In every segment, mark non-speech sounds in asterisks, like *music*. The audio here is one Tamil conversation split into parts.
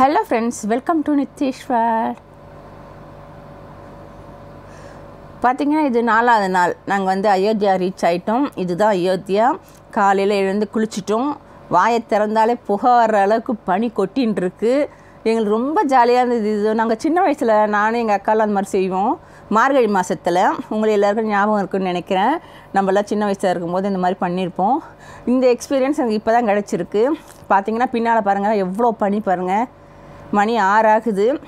Hello friends welcome to Nitheeswar பார்த்தீங்கன்னா இது நாலாவது நாள். நாங்கள் வந்து அயோத்தியா ரீச் ஆகிட்டோம் இதுதான் அயோத்தியா. காலையில் எழுந்து குளிச்சிட்டோம். வாயை திறந்தாலே புகை வர்ற அளவுக்கு பனி கொட்டின்ட்டுருக்கு எங்களுக்கு ரொம்ப ஜாலியாக இருந்தது இது. நாங்கள் சின்ன வயசில் நானும் எங்கள் அக்காலாம் அந்த மாதிரி செய்வோம். மார்கழி மாதத்தில் உங்களுக்கு எல்லாருக்கும் ஞாபகம் இருக்குன்னு நினைக்கிறேன். நம்மளாம் சின்ன வயசில் இருக்கும்போது இந்த மாதிரி பண்ணியிருப்போம் இந்த எக்ஸ்பீரியன்ஸ் எனக்கு இப்போ தான் கிடச்சிருக்கு. பார்த்தீங்கன்னா பின்னால் பாருங்கள் எவ்வளோ பனி பாருங்கள் மணி ஆறாகுது.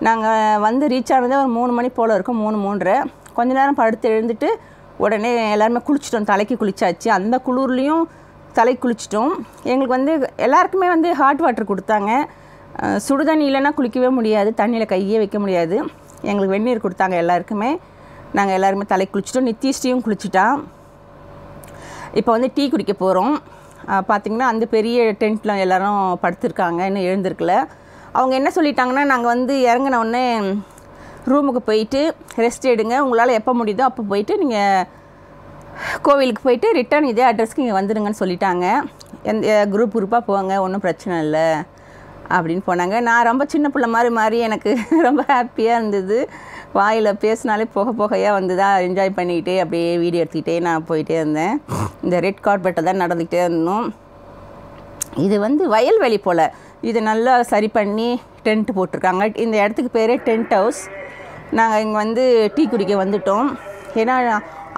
நாங்கள் வந்து ரீச் ஆனதே ஒரு மூணு மணி போல் இருக்கும் மூணு மூன்றரை. கொஞ்ச நேரம் படுத்து எழுந்துட்டு உடனே எல்லாருமே குளிச்சிட்டோம். தலைக்கு குளிச்சாச்சு. அந்த குளிர்லேயும் தலைக்கு குளிச்சிட்டோம். எங்களுக்கு வந்து எல்லாருக்குமே வந்து ஹாட் வாட்டர் கொடுத்தாங்க. அஹ், சுடுதண்ணி இல்லைன்னா குளிக்கவே முடியாது. தண்ணியில் கையே வைக்க முடியாது. எங்களுக்கு வெந்நீர் கொடுத்தாங்க எல்லாருக்குமே. நாங்கள் எல்லாருமே தலைக்கு குளிச்சிட்டோம். நித்திஷ்டியும் குளிச்சிட்டான் இப்போ வந்து டீ குடிக்க போகிறோம் பார்த்திங்கன்னா அந்த பெரிய டென்ட்டில் எல்லோரும் படுத்திருக்காங்க இன்னும் எழுந்திருக்கல. அவங்க என்ன சொல்லிட்டாங்கன்னா நாங்கள் வந்து இறங்கின உடனே ரூமுக்கு போயிட்டு ரெஸ்ட் எடுங்க. உங்களால் எப்போ முடியுதோ அப்போ போயிட்டு நீங்கள் கோவிலுக்கு போயிட்டு ரிட்டர்ன் இதே அட்ரஸ்க்கு இங்கே வந்துடுங்கன்னு சொல்லிட்டாங்க. எந்த குரூப் குரூப்பாக போங்க ஒன்றும் பிரச்சனை இல்லை. அப்படின்னு போனாங்க. நான் ரொம்ப சின்ன பிள்ளை மாதிரி மாதிரி எனக்கு *laughs* ரொம்ப ஹாப்பியாக இருந்தது. வாயில் பேசினாலே புகை புகையாக வந்ததா என்ஜாய் பண்ணிக்கிட்டே அப்படியே வீடியோ எடுத்துக்கிட்டே நான் போயிட்டே இருந்தேன். இந்த ரெட் கார்பெட்டை தான் நடந்துக்கிட்டே இருந்தோம். இது வந்து வயல்வெளி போல். இது நல்லா சரி பண்ணி டென்ட் போட்டிருக்காங்க. இந்த இடத்துக்கு பேரே டென்ட் ஹவுஸ் நாங்கள் இங்கே வந்து டீ குடிக்க வந்துட்டோம். ஏன்னா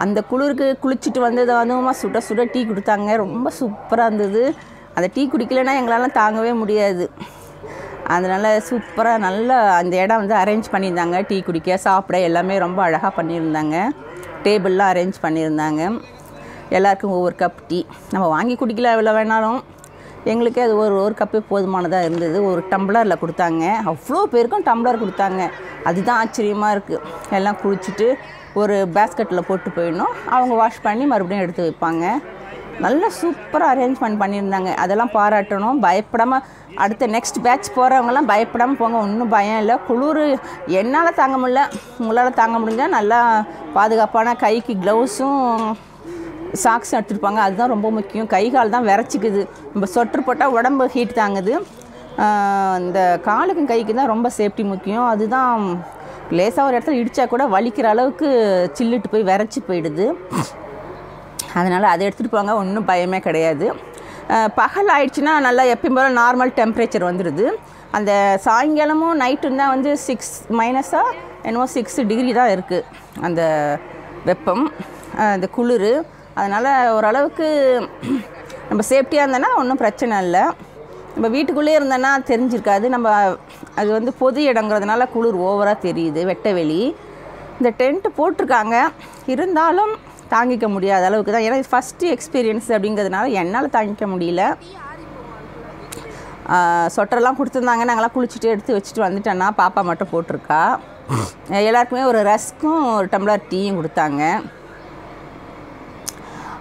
அந்த குளிருக்கு குளிச்சுட்டு வந்தது அதுவுமா சுட சுட டீ கொடுத்தாங்க. ரொம்ப சூப்பராக இருந்தது. அந்த டீ குடிக்கலைன்னா எங்களால் தாங்கவே முடியாது. அதனால் சூப்பராக நல்லா அந்த இடம் வந்து அரேஞ்ச் பண்ணியிருந்தாங்க. டீ குடிக்க சாப்பிட எல்லாமே ரொம்ப அழகாக பண்ணியிருந்தாங்க. டேபிள்லாம் அரேஞ்ச் பண்ணியிருந்தாங்க. எல்லாருக்கும் ஒவ்வொரு கப் டீ நம்ம வாங்கி குடிக்கல எவ்வளோ வேணாலும். எங்களுக்கே அது ஒரு ஒரு கப்பே போதுமானதாக இருந்தது. ஒரு டம்ளரில் கொடுத்தாங்க. அவ்வளோ பேருக்கும் டம்ளர் கொடுத்தாங்க. அதுதான் ஆச்சரியமாக இருக்குது எல்லாம் குளிச்சுட்டு ஒரு பேஸ்கெட்டில் போட்டு போயிடணும். அவங்க வாஷ் பண்ணி மறுபடியும் எடுத்து வைப்பாங்க. நல்லா சூப்பராக அரேஞ்ச்மெண்ட் பண்ணியிருந்தாங்க. அதெல்லாம் பாராட்டணும். பயப்படாமல் அடுத்த நெக்ஸ்ட் பேட்ச் போகிறவங்கலாம் பயப்படாமல் போங்க. ஒன்றும் பயம் இல்லை. குளிர் என்னால் தாங்க முடியல. உங்களால் தாங்க முடிஞ்சால் நல்லா பாதுகாப்பான கைக்கு க்ளவுஸும் சாக்ஸ் எடுத்துருப்பாங்க. அதுதான் ரொம்ப முக்கியம். கை கால் தான் விரைச்சிக்குது. நம்ம சொட்ரு போட்டால் உடம்பு ஹீட் தாங்குது. இந்த காலுக்கும் கைக்கு தான் ரொம்ப சேஃப்டி முக்கியம். அதுதான் லேசாக ஒரு இடத்துல இடித்தா கூட வலிக்கிற அளவுக்கு சில்லுட்டு போய் விரைச்சி போயிடுது. அதனால் அதை எடுத்துகிட்டு போங்க ஒன்றும் பயமே கிடையாது. பகல் ஆயிடுச்சுன்னா நல்லா எப்பயும் போல் நார்மல் டெம்பரேச்சர் வந்துடுது அந்த சாயங்காலமும் நைட்டும் தான் வந்து சிக்ஸ் மைனஸாக என்னமோ சிக்ஸ் டிகிரி தான் இருக்குது அந்த வெப்பம் அந்த குளிர். அதனால் ஓரளவுக்கு நம்ம சேஃப்டியாக இருந்தோன்னா ஒன்றும் பிரச்சனை இல்லை. நம்ம வீட்டுக்குள்ளேயே இருந்தோன்னா தெரிஞ்சிருக்காது. நம்ம அது வந்து பொது இடங்கிறதுனால குளிர் ஓவராக தெரியுது வெட்ட வெளி. இந்த டென்ட்டு போட்டிருக்காங்க. இருந்தாலும் தாங்கிக்க முடியாத அளவுக்கு தான். ஏன்னா இது ஃபஸ்ட்டு எக்ஸ்பீரியன்ஸ் அப்படிங்கிறதுனால என்னால் தாங்கிக்க முடியல. ஆஹ் சொட்டரெல்லாம் கொடுத்துருந்தாங்க. நாங்களாம் குளிச்சுட்டு எடுத்து வச்சுட்டு வந்துட்டேன்னா பாப்பா மட்டும் போட்டிருக்கா. *laughs* எல்லாருக்குமே ஒரு ரஸ்க்கும் ஒரு டம்ளர் டீயும் கொடுத்தாங்க.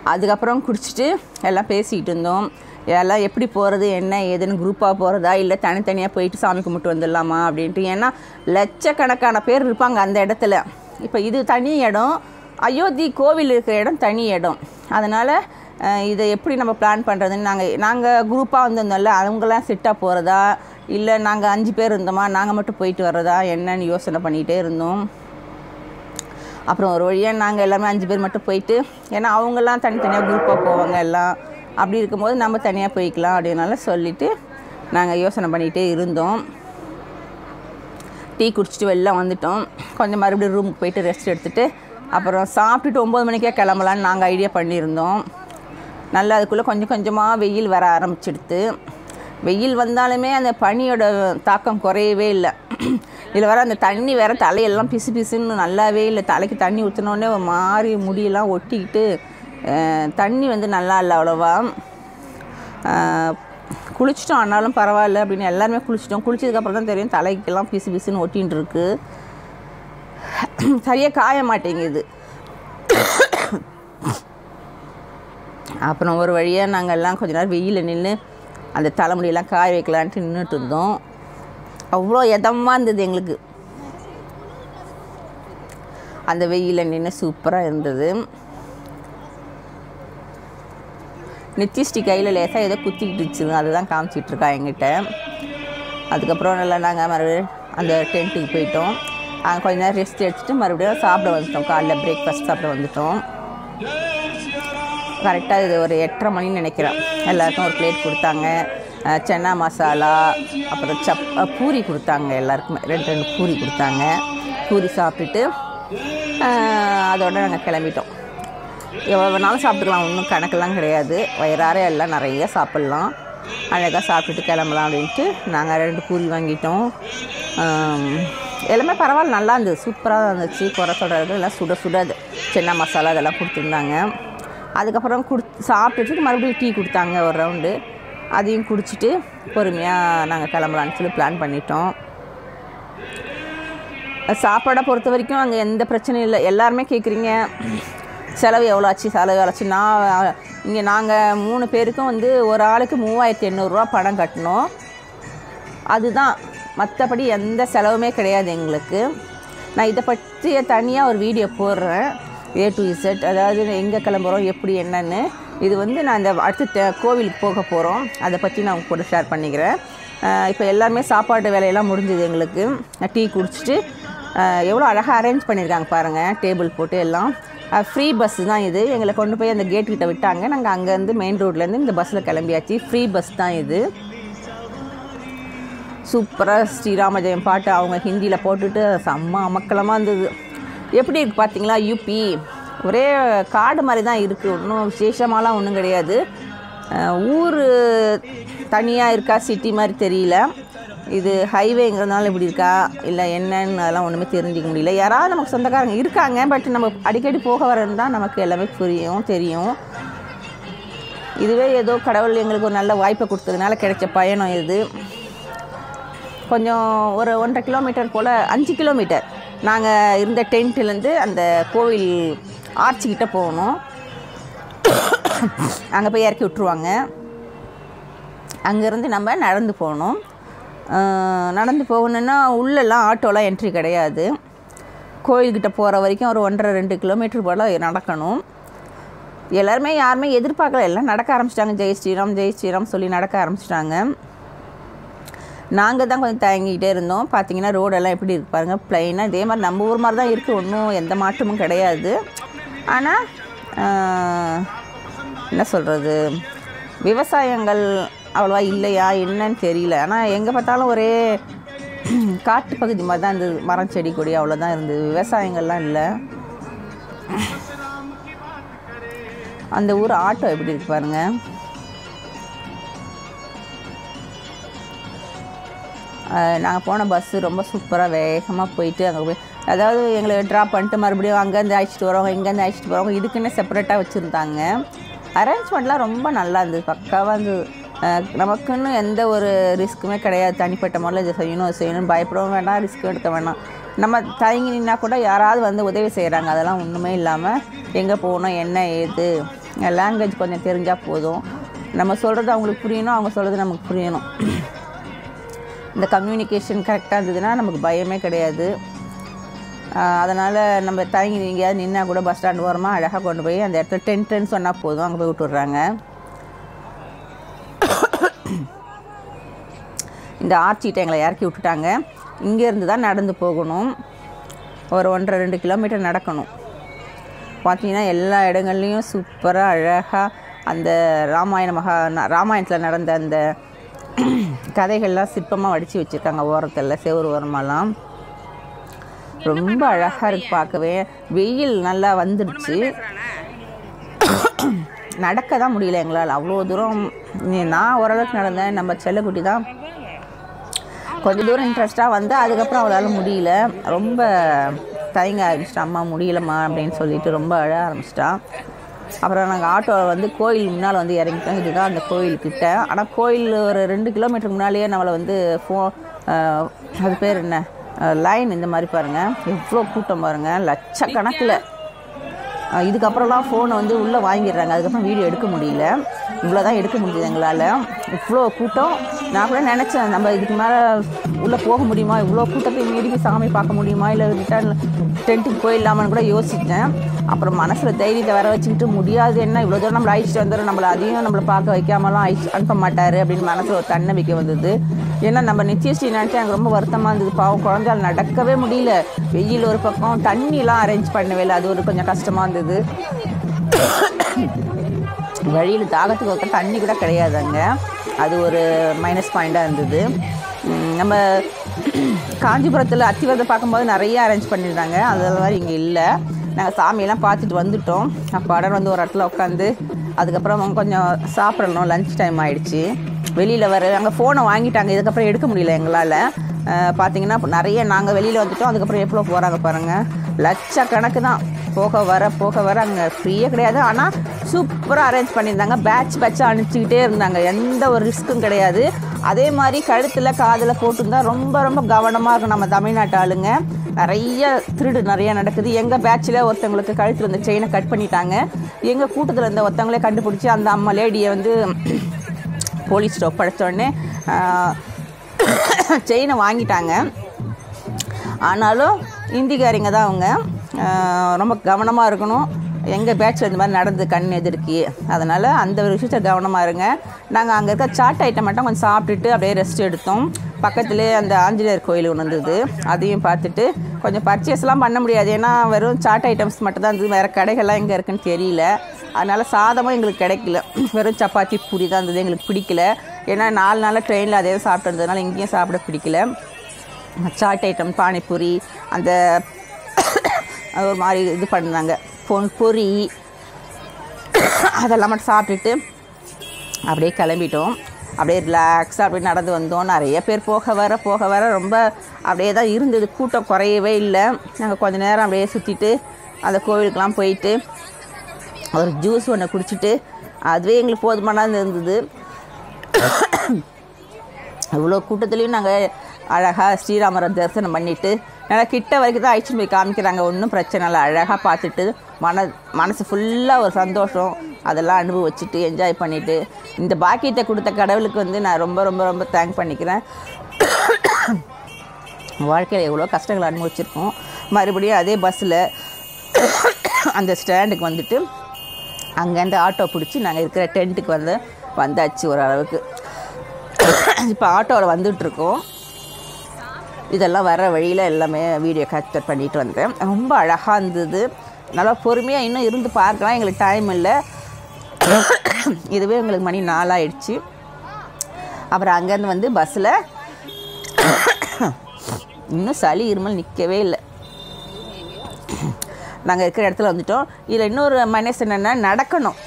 அதுக்கப்புறம் குடிச்சிட்டு எல்லாம் பேசிக்கிட்டு இருந்தோம். எல்லாம் எப்படி போகிறது என்ன ஏதுன்னு குரூப்பாக போகிறதா இல்லை தனித்தனியாக போயிட்டு சாமி கும்பிட்டு வந்துடலாமா அப்படின்ட்டு. ஏன்னா லட்சக்கணக்கான பேர் இருப்பாங்க அந்த இடத்துல. இப்போ இது தனி இடம். அயோத்தி கோவில் இருக்கிற இடம் தனி இடம். அதனால் இதை எப்படி நம்ம பிளான் பண்ணுறதுன்னு நாங்கள் நாங்கள் குரூப்பாக வந்திருந்தோம்ல அவங்களாம் செட்டாக போகிறதா இல்லை நாங்கள் அஞ்சு பேர் இருந்தோமா? நாங்கள் மட்டும் போயிட்டு வர்றதா? என்னன்னு யோசனை பண்ணிகிட்டே இருந்தோம். அப்புறம் ஒரு வழியாக நாங்கள் எல்லாமே அஞ்சு பேர் மட்டும் போயிட்டு ஏன்னா அவங்கெல்லாம் தனித்தனியாக குரூப்பாக போவாங்க எல்லாம். அப்படி இருக்கும்போது நம்ம தனியாக போய்க்கலாம் அப்படின்னால சொல்லிவிட்டு நாங்கள் யோசனை பண்ணிகிட்டே இருந்தோம். டீ குடிச்சிட்டு வெளில வந்துட்டோம். கொஞ்சம் மறுபடியும் ரூமுக்கு போயிட்டு ரெஸ்ட் எடுத்துகிட்டு அப்புறம் சாப்பிட்டுட்டு ஒம்பது மணிக்கே கிளம்பலான்னு நாங்கள் ஐடியா பண்ணியிருந்தோம். நல்லா அதுக்குள்ளே கொஞ்சம் கொஞ்சமாக வெயில் வர ஆரம்பிச்சிடுது வெயில் வந்தாலுமே அந்த பனியோட தாக்கம் குறையவே இல்லை. இதில் வர அந்த தண்ணி வேற தலையெல்லாம் பிசு பிசுன்னு நல்லாவே இல்லை. தலைக்கு தண்ணி ஊற்றினோடனே மாறி முடியெல்லாம் ஒட்டிக்கிட்டு தண்ணி வந்து நல்லா இல்லை அவ்வளோவா. குளிச்சிட்டோம் ஆனாலும் பரவாயில்ல அப்படின்னு எல்லாருமே குளிச்சிட்டோம். குளிச்சதுக்கப்புறம் தான் தெரியும் தலைக்கெல்லாம் பிசு பிசுன்னு ஒட்டின்னு இருக்குது *coughs* சரியாக காய மாட்டேங்குது. அப்புறம் ஒரு வழியாக நாங்கள் எல்லாம் கொஞ்ச நேரம் வெயிலில் நின்று அந்த தலைமுடியெல்லாம் காய வைக்கலான்ட்டு நின்றுட்டு இருந்தோம். அவ்வளோ இதமாக இருந்தது எங்களுக்கு. அந்த வெயிலில் நின்று சூப்பராக இருந்தது. நித்திஷ்டி கையில் லேசாக ஏதோ குத்திக்கிட்டு இருந்துச்சு. அதுதான் காமிச்சிட்ருக்கா எங்கிட்ட அதுக்கப்புறம் நல்லா நாங்கள் மறுபடியும் அந்த டென்ட்டுக்கு போயிட்டோம். கொஞ்ச நேரம் ரெஸ்ட் எடுத்துட்டு மறுபடியும் சாப்பிட வந்துட்டோம். காலைல பிரேக்ஃபாஸ்ட் சாப்பிட வந்துட்டோம். கரெக்டாக இது ஒரு எட்டரை மணின்னு நினைக்கிறேன். எல்லாருக்கும் ஒரு பிளேட் கொடுத்தாங்க. சென்னா சன்னா மசாலா அப்புறம் சப் பூரி கொடுத்தாங்க எல்லாருக்குமே. ரெண்டு ரெண்டு பூரி கொடுத்தாங்க. பூரி சாப்பிட்டுட்டு அதோட நாங்கள் கிளம்பிட்டோம். எவ்வளோ வேணாலும் சாப்பிட்டுக்கலாம். ஒன்றும் கணக்கெல்லாம் கிடையாது. வயிறார எல்லாம் நிறைய சாப்பிட்லாம். அழகாக சாப்பிட்டுட்டு கிளம்பலாம் அப்படின்ட்டு நாங்கள் ரெண்டு பூரி வாங்கிட்டோம். எல்லாமே பரவாயில்ல நல்லா இருந்தது. சூப்பராக இருந்துச்சு. குறை சொல்கிறது எல்லாம் சுட சுட அது. சின்ன மசாலா இதெல்லாம் கொடுத்துருந்தாங்க. அதுக்கப்புறம் கொடுத்து சாப்பிட்டுட்டு மறுபடியும் டீ கொடுத்தாங்க ஒரு ரவுண்டு அதையும் குடிச்சிட்டு பொறுமையாக நாங்கள் கிளம்பலான்னு சொல்லி பிளான் பண்ணிட்டோம். சாப்பாடை பொறுத்த வரைக்கும் அங்கே எந்த பிரச்சனையும் இல்லை. எல்லாருமே கேட்குறீங்க செலவு எவ்வளோ ஆச்சு? செலவு எவ்வளோ ஆச்சு? நான் இங்கே நாங்கள் மூணு பேருக்கும் வந்து ஒரு ஆளுக்கு மூவாயிரத்தி எண்ணூறுரூவா பணம் கட்டணும். அதுதான். மற்றபடி எந்த செலவுமே கிடையாது எங்களுக்கு. நான் இதை பற்றிய தனியாக ஒரு வீடியோ போடுறேன். ஏ டு இசட் அதாவது எங்கே கிளம்புறோம் எப்படி என்னன்னு. இது வந்து நான் இந்த அடுத்து கோவிலுக்கு போக போகிறோம் அதை பற்றி நான் உங்க கூட ஷேர் பண்ணிக்கிறேன். இப்போ எல்லாருமே சாப்பாட்டு வேலையெல்லாம் முடிஞ்சுது எங்களுக்கு. டீ குடிச்சிட்டு எவ்வளோ அழகாக அரேஞ்ச் பண்ணியிருக்காங்க பாருங்கள் டேபிள் போட்டு எல்லாம். ஃப்ரீ பஸ் தான் இது. எங்களை கொண்டு போய் அந்த கேட்டுக்கிட்ட விட்டாங்க. நாங்கள் அங்கேருந்து மெயின் ரோட்லேருந்து இந்த பஸ்ஸில் கிளம்பியாச்சு. ஃப்ரீ பஸ் தான் இது. சூப்பராக ஸ்ரீராமஜெயம் பாட்டு அவங்க ஹிந்தியில் போட்டுட்டு செம்ம அமக்கலமாக இருந்தது. எப்படி இருக்குது பார்த்தீங்களா யூபி ஒரே காடு மாதிரி தான் இருக்குது ஒன்றும் விசேஷமாலாம் ஒன்றும் கிடையாது. ஊர் தனியாக இருக்கா சிட்டி மாதிரி தெரியல. இது ஹைவேங்கிறதுனால இப்படி இருக்கா இல்லை என்னன்னு அதெல்லாம் ஒன்றுமே தெரிஞ்சிக்க முடியல. யாராவது நமக்கு சொந்தக்காரங்க இருக்காங்க பட் நம்ம அடிக்கடி போக வரன்னு தான் நமக்கு எல்லாமே புரியும் தெரியும். இதுவே ஏதோ கடவுள் எங்களுக்கு ஒரு நல்ல வாய்ப்பை கொடுத்ததுனால கிடைச்ச பயணம் இது. கொஞ்சம் ஒரு ஒன்றரை கிலோமீட்டர் போல் அஞ்சு கிலோமீட்டர். நாங்கள் இருந்த டென்ட்லேருந்து அந்த கோவில் ஆர்ச்சிக்கிட்ட போகணும். அங்கே போய் இறக்கி விட்ருவாங்க அங்கேருந்து நம்ம நடந்து போகணும். நடந்து போகணுன்னா உள்ளெல்லாம் ஆட்டோலாம் என்ட்ரி கிடையாது. கோயில்கிட்ட போகிற வரைக்கும் ஒரு ஒன்றரை ரெண்டு கிலோமீட்டர் போல் நடக்கணும். எல்லாருமே யாருமே எதிர்பார்க்கல. எல்லாம் நடக்க ஆரம்பிச்சிட்டாங்க. ஜெய் ஸ்ரீராம் ஜெய் ஸ்ரீராம் சொல்லி நடக்க ஆரம்பிச்சிட்டாங்க. நாங்கள் தான் கொஞ்சம் தயங்கிக்கிட்டே இருந்தோம். பார்த்தீங்கன்னா ரோடெல்லாம் எப்படி இருக்கு பாருங்கள் ப்ளைனாக இதே மாதிரி நம்ம ஊர் மாதிரி தான் இருக்குது ஒன்றும் எந்த மாற்றமும் கிடையாது. ஆனால் என்ன சொல்கிறது விவசாயங்கள் அவ்வளோவா இல்லையா என்னன்னு தெரியல. ஆனால் எங்கே பார்த்தாலும் ஒரே காட்டு பகுதி மாதிரி தான் இருந்தது. மரம் செடி கொடி அவ்வளோதான் இருந்தது. விவசாயங்கள்லாம் இல்லை. அந்த ஊர் ஆட்டோ எப்படி இருக்கு பாருங்கள் நாங்கள் போன பஸ்ஸு ரொம்ப சூப்பராக வேகமாக போயிட்டு அங்கே போய் அதாவது எங்களை ட்ராப் பண்ணிட்டு மறுபடியும் அங்கேருந்து அழைச்சிட்டு வரவங்க இங்கேருந்து அழைச்சிட்டு வரவங்க இதுக்குன்னு செப்பரேட்டாக வச்சுருந்தாங்க. அரேஞ்ச்மெண்ட்லாம் ரொம்ப நல்லா இருந்தது பக்காவாக இருந்தது. நமக்குன்னு எந்த ஒரு ரிஸ்க்குமே கிடையாது. தனிப்பட்ட முறையில் இதை செய்யணும் அது செய்யணும் பயப்படவும் வேண்டாம் ரிஸ்க் எடுக்க வேண்டாம் நம்ம தயங்கி நின்னா கூட யாராவது வந்து உதவி செய்கிறாங்க அதெல்லாம் ஒன்றுமே இல்லாமல் எங்கே போகணும் என்ன ஏது லாங்குவேஜ் கொஞ்சம் தெரிஞ்சால் போதும். நம்ம சொல்கிறது அவங்களுக்கு புரியணும் அவங்க சொல்கிறது நமக்கு புரியணும். இந்த கம்யூனிகேஷன் கரெக்டாக இருந்ததுன்னா நமக்கு பயமே கிடையாது. அதனால் நம்ம தயங்கி எங்கேயாவது நின்னா கூட பஸ் ஸ்டாண்ட் ஓரமாக அழகாக கொண்டு போய் அந்த இடத்துல டென்ட்டுன்னு சொன்னால் போதும் அங்கே போய் விட்டுடுறாங்க. இந்த ஆர்ச்சிகிட்ட எங்களை இறக்கி விட்டுட்டாங்க. இங்கேருந்து தான் நடந்து போகணும். ஒரு ஒன்றரை ரெண்டு கிலோமீட்டர் நடக்கணும். பார்த்தீங்கன்னா எல்லா இடங்கள்லையும் சூப்பராக அழகாக அந்த ராமாயண மகா ந- ராமாயணத்தில் நடந்த அந்த கதைகள்லாம் சிற்பமாக வடித்து வச்சுருக்காங்க ஓரத்தில் செவ்வறு ஓரமெல்லாம் ரொம்ப அழகாக இருக்கு பார்க்கவே. வெயில் நல்லா வந்துடுச்சு. நடக்க தான் முடியல எங்களால். அவ்வளோ தூரம் நான் ஓரளவுக்கு நடந்தேன். நம்ம செல்லக்குட்டி தான் கொஞ்ச தூரம் இன்ட்ரெஸ்ட்டாக வந்து அதுக்கப்புறம் அவளால் முடியல. ரொம்ப தயங்க ஆரம்பிச்சிட்டா. அம்மா முடியலம்மா அப்படின்னு சொல்லிட்டு ரொம்ப அழ ஆரம்பிச்சிட்டா. அப்புறம் நாங்கள் ஆட்டோவில் வந்து கோயில் முன்னால் வந்து இறங்கிட்டோம். இதுதான் அந்த கோயில்கிட்ட ஆனால் கோயில் ஒரு ரெண்டு கிலோமீட்டர் முன்னாலேயே நம்மளை வந்து ஃபோ அது பேர் என்ன? லைன் இந்த மாதிரி பாருங்கள் எவ்வளோ கூட்டம் பாருங்கள் லட்சக்கணக்கில். இதுக்கப்புறம்லாம் ஃபோனை வந்து உள்ளே வாங்கிடுறாங்க. அதுக்கப்புறம் வீடியோ எடுக்க முடியல. இவ்வளோ தான் எடுக்க முடியுது எங்களால். இவ்வளோ கூட்டம். நான் கூட நினச்சேன் நம்ம இதுக்கு மேலே உள்ளே போக முடியுமா? இவ்வளோ கூட்டத்தை மீறி சாமி பார்க்க முடியுமா? இல்லை ரிட்டர்ன் டென்ட்டுக்கு போயிடலாமான்னு கூட யோசித்தேன் அப்புறம் மனசில் தைரியத்தை வர வச்சுக்கிட்டு முடியாது என்ன? இவ்வளோ தூரம் நம்மளை அழிச்சிட்டு வந்துடும் நம்மளை அதையும் நம்மளை பார்க்க வைக்காமலாம் அழிச்சு அனுப்ப மாட்டார் அப்படின்னு மனசில் ஒரு தன்னம்பிக்கை வந்தது. ஏன்னா நம்ம நிச்சயஸ்ரீ நினச்சா எனக்கு ரொம்ப வருத்தமாக இருந்தது. பாவம் குழந்தையால் நடக்கவே முடியல. வெயில் ஒரு பக்கம் தண்ணிலாம் அரேஞ்ச் பண்ணவே இல்லை. அது ஒரு கொஞ்சம் கஷ்டமாக இருந்தது. வழியில் தாகத்துக்கு வைக்க தண்ணி கூட கிடையாது அங்கே. அது ஒரு மைனஸ் பாயிண்ட்டாக இருந்தது. நம்ம காஞ்சிபுரத்தில் அத்திவரத்தை பார்க்கும்போது நிறைய அரேஞ்ச் பண்ணியிருந்தாங்க அது மாதிரி இங்கே இல்லை. நாங்கள் சாமியெல்லாம் பார்த்துட்டு வந்துட்டோம். அப்போ அடன் வந்து ஒரு இடத்துல உட்காந்து அதுக்கப்புறம் கொஞ்சம் சாப்பிடணும். லஞ்ச் டைம் ஆகிடுச்சு வெளியில் வர அங்கே ஃபோனை வாங்கிட்டாங்க. இதுக்கப்புறம் எடுக்க முடியல எங்களால். பார்த்தீங்கன்னா நிறைய நாங்கள் வெளியில் வந்துட்டோம். அதுக்கப்புறம் எவ்வளோ போகிறாங்க பாருங்கள் லட்சக்கணக்கு தான். போக வர போக வர அங்கே ஃப்ரீயே கிடையாது. ஆனால் சூப்பராக அரேஞ்ச் பண்ணியிருந்தாங்க. பேட்ச் பேட்சாக அனுப்பிச்சிக்கிட்டே இருந்தாங்க. எந்த ஒரு ரிஸ்க்கும் கிடையாது. அதே மாதிரி கழுத்தில் காதில் போட்டுருந்தா ரொம்ப ரொம்ப கவனமாக இருக்கும் நம்ம தமிழ்நாட்டு ஆளுங்க. நிறைய திருடு நிறைய நடக்குது. எங்கள் பேட்சில் ஒருத்தவங்களுக்கு கழுத்தில் இருந்த செயினை கட் பண்ணிட்டாங்க. எங்கள் கூட்டத்தில் இருந்த ஒருத்தவங்களே கண்டுபிடிச்சி அந்த அம்மா லேடியை வந்து போலீஸ்கிட்ட ஒப்படைத்தோடனே உடனே செயினை வாங்கிட்டாங்க. ஆனாலும் இந்திக்காரிங்க தான் அவங்க. ரொம்ப கவனமாக இருக்கணும். எங்கள் பேட்சில் இந்த மாதிரி நடந்து கண் எதிர்க்கி அதனால் அந்த ஒரு விஷயத்த கவனமாக இருங்க. நாங்கள் அங்கே இருக்க சாட் ஐட்டம் மட்டும் கொஞ்சம் சாப்பிட்டுட்டு அப்படியே ரெஸ்ட் எடுத்தோம். பக்கத்துலேயே அந்த ஆஞ்சநேயர் கோயில் ஒன்று இருந்தது. அதையும் பார்த்துட்டு கொஞ்சம் பர்ச்சேஸ்லாம் பண்ண முடியாது. ஏன்னா வெறும் சாட் ஐட்டம்ஸ் மட்டும் தான் இருந்தது. வேறு கடைகள்லாம் எங்கே இருக்குன்னு தெரியல. அதனால் சாதமும் எங்களுக்கு கிடைக்கல. வெறும் சப்பாத்தி பூரி தான் இருந்தது. எங்களுக்கு பிடிக்கல. ஏன்னா நாலு நாளாக ட்ரெயினில் அதே சாப்பிட்டு இருந்ததுனால இங்கேயும் சாப்பிட பிடிக்கல. சாட் ஐட்டம் பானிபூரி அந்த *coughs* ஒரு மாதிரி இது பண்ணாங்க. பொன் பொறி அதெல்லாம் மட்டும் சாப்பிட்டுட்டு அப்படியே கிளம்பிட்டோம். அப்படியே ரிலாக்ஸாக அப்படியே நடந்து வந்தோம். நிறைய பேர் போக வர போக வர ரொம்ப அப்படியே தான் இருந்தது. கூட்டம் குறையவே இல்லை. நாங்கள் கொஞ்ச நேரம் அப்படியே சுற்றிட்டு அந்த கோவிலுக்கெலாம் போயிட்டு ஒரு ஜூஸ் ஒன்று குடிச்சிட்டு அதுவே எங்களுக்கு போதுமானது இருந்தது. இவ்வளோ கூட்டத்துலேயும் நாங்கள் அழகாக ஸ்ரீராமரை தரிசனம் பண்ணிவிட்டு நல்லா கிட்ட வரைக்கும் தான் அழைச்சிட்டு போய் காமிக்கிறாங்க. ஒன்றும் பிரச்சனை இல்லை. அழகாக பார்த்துட்டு மன மனசு ஃபுல்லாக ஒரு சந்தோஷம். அதெல்லாம் அனுபவிச்சுட்டு என்ஜாய் பண்ணிவிட்டு இந்த பாக்கியத்தை கொடுத்த கடவுளுக்கு வந்து நான் ரொம்ப ரொம்ப ரொம்ப தேங்க் பண்ணிக்கிறேன். *coughs* வாழ்க்கையில் எவ்வளோ கஷ்டங்களை அனுபவிச்சிருக்கோம். மறுபடியும் அதே பஸ்ஸில் *coughs* அந்த ஸ்டாண்டுக்கு வந்துட்டு அங்கேருந்து ஆட்டோ பிடிச்சி நாங்கள் இருக்கிற டென்ட்டுக்கு வந்து வந்தாச்சு ஓரளவுக்கு *coughs* இப்போ ஆட்டோவில் வந்துட்டுருக்கோம் இதெல்லாம் வர வழியில் எல்லாமே வீடியோ கேப்சர் பண்ணிட்டு வந்தேன். ரொம்ப அழகாக இருந்தது. நல்லா பொறுமையாக இன்னும் இருந்து பார்க்கலாம். எங்களுக்கு டைம் இல்லை. இதுவே எங்களுக்கு மணி நாலாயிடுச்சு. அப்புறம் அங்கேருந்து வந்து பஸ்ஸில் இன்னும் சளி இருமல் நிற்கவே இல்லை. நாங்கள் இருக்கிற இடத்துல வந்துட்டோம். இதில் இன்னொரு மைனஸ் என்னென்னா நடக்கணும்.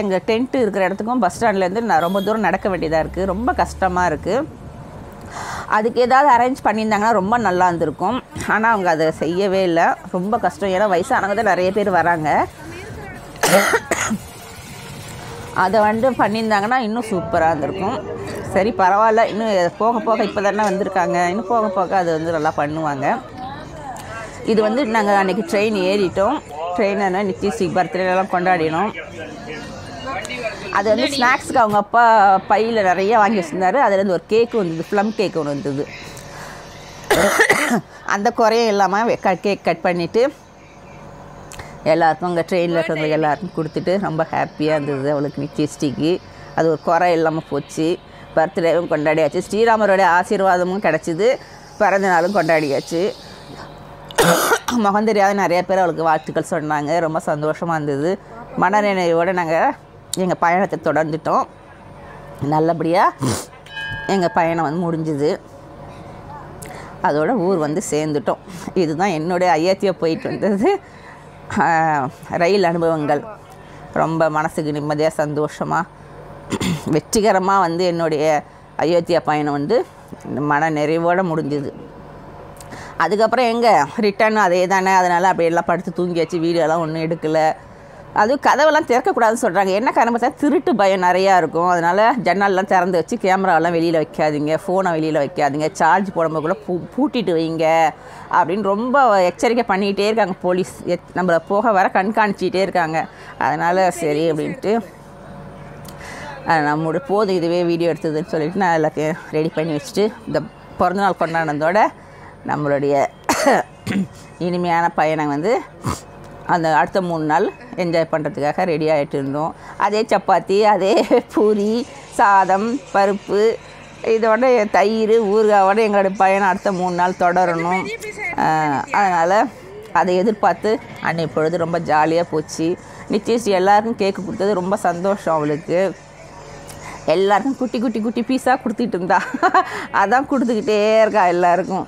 எங்கள் டென்ட்டு இருக்கிற இடத்துக்கும் பஸ் ஸ்டாண்ட்லேருந்து நான் ரொம்ப தூரம் நடக்க வேண்டியதாக இருக்குது ரொம்ப கஷ்டமாக இருக்குது அதுக்கு ஏதாவது அரேஞ்ச் பண்ணியிருந்தாங்கன்னா ரொம்ப நல்லா இருந்திருக்கும். ஆனால் அவங்க அதை செய்யவே இல்லை. ரொம்ப கஷ்டம். ஏன்னா வயசானவங்க தான் நிறைய பேர் வராங்க. அதை வந்து பண்ணியிருந்தாங்கன்னா இன்னும் சூப்பராக இருந்திருக்கும். சரி பரவாயில்ல. இன்னும் போக போக இப்போ தானே வந்திருக்காங்க. இன்னும் போக போக அது வந்து நல்லா பண்ணுவாங்க. இது வந்து நாங்கள் அன்றைக்கி ட்ரெயின் ஏறிட்டோம். ட்ரெயினை நித்திஸ்ரீ பர்த்டேலாம் கொண்டாடினோம். அது வந்து ஸ்நாக்ஸுக்கு அவங்க அப்பா பையில் நிறைய வாங்கி வச்சுருந்தாரு. அதுலேருந்து ஒரு கேக்கு வந்தது ப்ளம் கேக் ஒன்று வந்தது அந்த குறையும் இல்லாமல் கேக் கட் பண்ணிவிட்டு எல்லாருக்கும் அங்கே ட்ரெயினில் இருக்கிறவங்களுக்கு எல்லாருக்கும் கொடுத்துட்டு ரொம்ப ஹாப்பியாக இருந்தது அவளுக்கு நிச்சயஸ்டிக்கு அது ஒரு குறை இல்லாமல் போச்சு. பர்த்டேவும் கொண்டாடியாச்சு. ஸ்ரீராமரோட ஆசீர்வாதமும் கிடச்சிது. பிறந்த நாளும் கொண்டாடியாச்சு. முகம் தெரியாத நிறைய பேர் அவளுக்கு வாழ்த்துக்கள் சொன்னாங்க. ரொம்ப சந்தோஷமாக இருந்தது. மனநினைவோடு நாங்கள் எங்கள் பயணத்தை தொடர்ந்துட்டோம். நல்லபடியாக எங்கள் பயணம் வந்து முடிஞ்சுது. அதோட ஊர் வந்து சேர்ந்துட்டோம். இதுதான் என்னுடைய அயோத்தியா போயிட்டு வந்தது. ரயில் அனுபவங்கள். ரொம்ப மனசுக்கு நிம்மதியாக சந்தோஷமாக வெற்றிகரமாக வந்து என்னுடைய அயோத்தியா பயணம் வந்து மன நிறைவோடு முடிஞ்சுது. அதுக்கப்புறம் எங்கே? ரிட்டர்ன் அதே தானே அதனால் அப்படியெல்லாம் படுத்து தூங்கியாச்சு. வீடியோலாம் ஒன்றும் எடுக்கலை. அதுவும் கதவெல்லாம் திறக்கக்கூடாதுன்னு சொல்கிறாங்க என்ன காரணம் பார்த்தா திருட்டு பயம் நிறையா இருக்கும். அதனால் ஜன்னல்லாம் திறந்து வச்சு கேமராவெல்லாம் வெளியில் வைக்காதீங்க. ஃபோனை வெளியில் வைக்காதீங்க. சார்ஜ் போடும்போது கூட பூ பூட்டிட்டு வைங்க. அப்படின்னு ரொம்ப எச்சரிக்கை பண்ணிக்கிட்டே இருக்காங்க போலீஸ் எத் நம்மளை போக வர கண்காணிச்சிக்கிட்டே இருக்காங்க. அதனால் சரி அப்படின்ட்டு நம்மளோட போதும் இதுவே வீடியோ எடுத்ததுன்னு சொல்லிட்டு நான் எல்லாத்தையும் ரெடி பண்ணி வச்சுட்டு இந்த பிறந்தநாள் கொண்டாடினதோட நம்மளுடைய இனிமையான பயணம் வந்து அந்த அடுத்த மூணு நாள் என்ஜாய் பண்ணுறதுக்காக ரெடி ஆகிட்டு இருந்தோம். அதே சப்பாத்தி அதே *laughs* பூரி சாதம் பருப்பு இதோட தயிர் ஊறுகாவோட எங்களோட பயணம் அடுத்த மூணு நாள் தொடரணும். அதனால் அதை எதிர்பார்த்து அன்னைய பொழுது ரொம்ப ஜாலியாக போச்சு. நிச்சயம் எல்லாருக்கும் கேக்கு கொடுத்தது ரொம்ப சந்தோஷம் அவளுக்கு. எல்லாருக்கும் குட்டி குட்டி குட்டி பீஸாக கொடுத்துட்டு இருந்தா. *laughs* அதான் கொடுத்துக்கிட்டே இருக்கா எல்லாருக்கும்.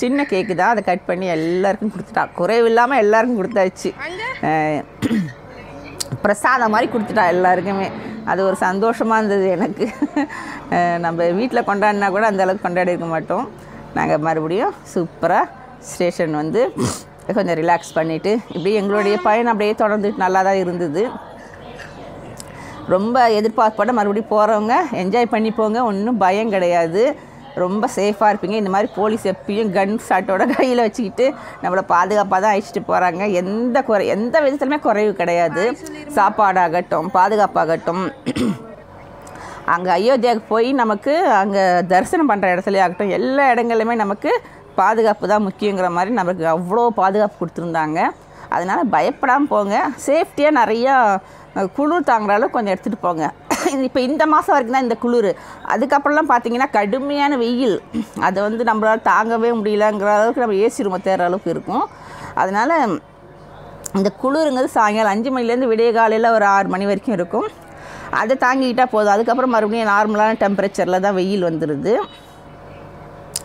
சின்ன கேக்கு தான். அதை கட் பண்ணி எல்லாருக்கும் கொடுத்துட்டா. குறைவு இல்லாமல் எல்லாருக்கும் கொடுத்தாச்சு. பிரசாதம் மாதிரி கொடுத்துட்டா எல்லாருக்குமே. அது ஒரு சந்தோஷமாக இருந்தது எனக்கு. நம்ம வீட்டில் கொண்டாடினா கூட அந்த அளவுக்கு கொண்டாடி இருக்க மாட்டோம். நாங்கள் மறுபடியும் சூப்பராக ஸ்டேஷன் வந்து கொஞ்சம் ரிலாக்ஸ் பண்ணிவிட்டு இப்படி எங்களுடைய பயணம் அப்படியே தொடர்ந்துட்டு நல்லா தான் இருந்தது. ரொம்ப எதிர்பார்ப்போட மறுபடியும் போகிறவங்க என்ஜாய் பண்ணி போங்க. ஒன்றும் பயம் கிடையாது. ரொம்ப சேஃபாக இருப்பீங்க. இந்த மாதிரி போலீஸ் எப்பயும் கன் ஷாட்டோட கையில் வச்சுக்கிட்டு நம்மளை பாதுகாப்பாக தான் அழைச்சிட்டு போகிறாங்க எந்த குறை எந்த விதத்துலையுமே குறைவு கிடையாது. சாப்பாடாகட்டும் பாதுகாப்பாகட்டும். அங்கே அயோத்தியாவுக்கு போய் நமக்கு அங்கே தரிசனம் பண்ணுற இடத்துல ஆகட்டும் எல்லா இடங்கள்லையுமே நமக்கு பாதுகாப்பு தான் முக்கியங்கிற மாதிரி நமக்கு அவ்வளோ பாதுகாப்பு கொடுத்துருந்தாங்க. அதனால் பயப்படாமல் போங்க. சேஃப்டியாக நிறையா குளிர் தாங்குற அளவுக்கு கொஞ்சம் எடுத்துகிட்டு போங்க. *laughs* இப்போ இந்த மாதம் வரைக்கும் தான் இந்த குளிர். அதுக்கப்புறம்லாம் பார்த்தீங்கன்னா கடுமையான வெயில். அதை வந்து நம்மளால் தாங்கவே முடியலங்கிற அளவுக்கு நம்ம ஏசி ரூமை தேடுற அளவுக்கு இருக்கும். அதனால் இந்த குளிருங்கிறது சாயங்காலம் அஞ்சு மணிலேருந்து விடிய காலையில் ஒரு ஆறு மணி வரைக்கும் இருக்கும். அதை தாங்கிக்கிட்டால் போதும். அதுக்கப்புறம் மறுபடியும் நார்மலான டெம்பரேச்சரில் தான் வெயில் வந்துடுது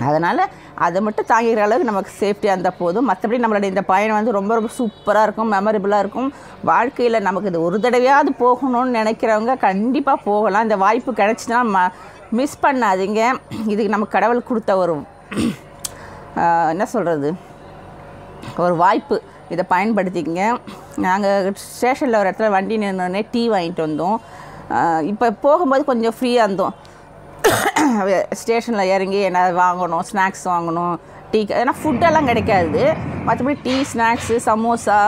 அதனால் அதை மட்டும் தாங்கிக்கிற அளவுக்கு நமக்கு சேஃப்டியாக இருந்தால் போதும். மற்றபடி நம்மளுடைய இந்த பயணம் வந்து ரொம்ப ரொம்ப சூப்பராக இருக்கும் மெமரபுளாக இருக்கும். வாழ்க்கையில் நமக்கு இது ஒரு தடவையாவது போகணும்னு நினைக்கிறவங்க கண்டிப்பாக போகலாம். இந்த வாய்ப்பு கிடைச்சிதுன்னா ம மிஸ் பண்ணாதீங்க. இதுக்கு நம்ம கடவுள் கொடுத்த ஒரு என்ன சொல்கிறது ஒரு வாய்ப்பு. இதை பயன்படுத்திக்கங்க. நாங்கள் ஸ்டேஷனில் ஒரு இடத்துல வண்டி நின்றுனே டீ வாங்கிட்டு வந்தோம். இப்போ போகும்போது கொஞ்சம் ஃப்ரீயாக இருந்தோம். ஸ்டேஷனில் இறங்கி என்ன வாங்கணும் ஸ்நாக்ஸ் வாங்கணும் டீ ஏன்னா ஃபுட்டெல்லாம் கிடைக்காது. மற்றபடி டீ ஸ்நாக்ஸு சமோசா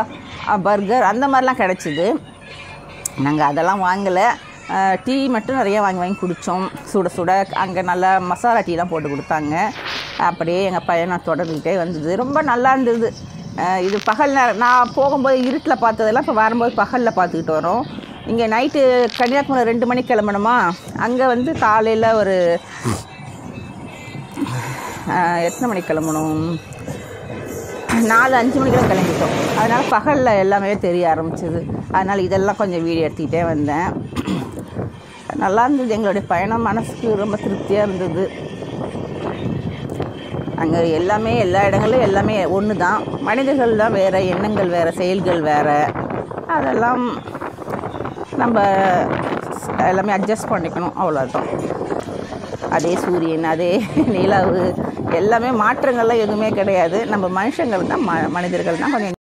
பர்கர் அந்த மாதிரிலாம் கிடச்சிது. நாங்கள் அதெல்லாம் வாங்கலை. டீ மட்டும் நிறைய வாங்கி வாங்கி குடித்தோம் சுட சுட அங்கே நல்லா மசாலா டீலாம் போட்டு கொடுத்தாங்க. அப்படியே எங்கள் பையனை தொடர்ந்துக்கிட்டே வந்தது. ரொம்ப நல்லா இருந்தது. இது பகல் நேரம் நான் போகும்போது இருட்டில் பார்த்ததெல்லாம் இப்போ வரும்போது பகலில் பார்த்துக்கிட்டு வரோம். இங்கே நைட்டு கன்னியாகுமரி ரெண்டு மணிக்கு கிளம்பணுமா? அங்கே வந்து காலையில் ஒரு எத்தனை மணிக்கு கிளம்பணும்? நாலு அஞ்சு மணிக்கெல்லாம் கிளம்பிட்டோம். அதனால் பகலில் எல்லாமே தெரிய ஆரம்பிச்சிது. அதனால் இதெல்லாம் கொஞ்சம் வீடியோ எடுத்துக்கிட்டே வந்தேன். நல்லா இருந்தது. எங்களுடைய பயணம் மனசுக்கு ரொம்ப திருப்தியாக இருந்தது. அங்கே எல்லாமே எல்லா இடங்களும் எல்லாமே ஒன்று தான் மனிதர்கள் தான் வேறு எண்ணங்கள் வேறு செயல்கள் வேறு. அதெல்லாம் நம்ம எல்லாமே அட்ஜஸ்ட் பண்ணிக்கணும் அவ்வளோதான் அதே சூரியன் அதே நிலவு எல்லாமே மாற்றங்கள்லாம் எதுவுமே கிடையாது. நம்ம மனுஷங்கள் தான் ம மனிதர்கள் தான் கொஞ்சம்